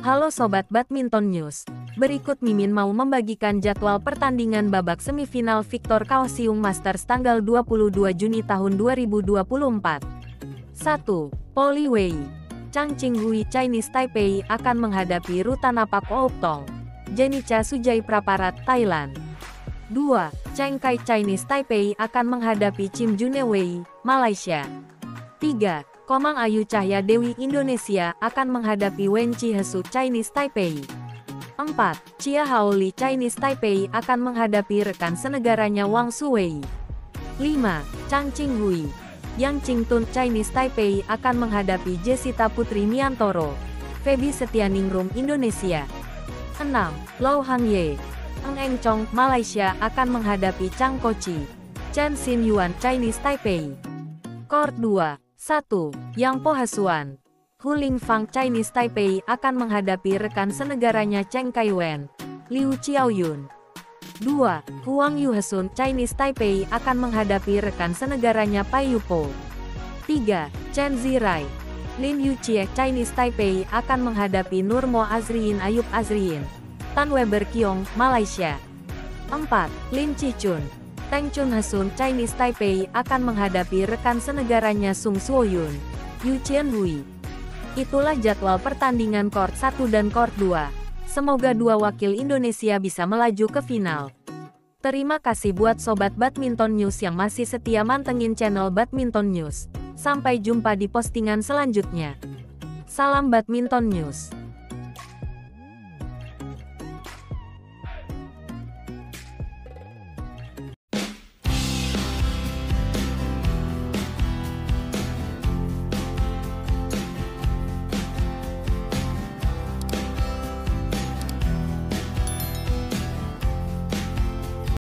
Halo Sobat Badminton News. Berikut Mimin mau membagikan jadwal pertandingan babak semifinal Victor Kaohsiung Masters tanggal 22 Juni tahun 2024. 1. Poli Wei. Chang Qinghui Chinese Taipei akan menghadapi Rutanapak Ouptong. Jenica Sujai Praparat, Thailand. 2. Cheng Kai Chinese Taipei akan menghadapi Chim Junewei, Malaysia. 3. Komang Ayu Cahya Dewi Indonesia akan menghadapi Wen Chihesu Chinese Taipei. 4. Chia Haoli Chinese Taipei akan menghadapi rekan senegaranya Wang Suwei. 5. Chang Qinghui. Yang Qingtun Chinese Taipei akan menghadapi Jessica Putri Miantoro. Feby Setianingrum Indonesia. 6. Lau Hangye. Eng Eng Chong Malaysia akan menghadapi Chang Kochi. Chen Xin Yuan Chinese Taipei. Court 2. 1. Yang Po Hasuan. Hu Lingfang Chinese Taipei akan menghadapi rekan senegaranya Cheng Kaiwen, Liu Xiaoyun. 2. Huang Yuhasun Chinese Taipei akan menghadapi rekan senegaranya Pai Yupo. 3. Chen Zirai. Lin Yuchie Chinese Taipei akan menghadapi Nurmo Azriin Ayub Azriin. Tan Weber Kiong, Malaysia. 4. Lin Chichun. Teng Chun Hasun Chinese Taipei akan menghadapi rekan senegaranya Sung Suoyun, Yu Chen Hui. Itulah jadwal pertandingan Court 1 dan Court 2. Semoga dua wakil Indonesia bisa melaju ke final. Terima kasih buat Sobat Badminton News yang masih setia mantengin channel Badminton News. Sampai jumpa di postingan selanjutnya. Salam Badminton News.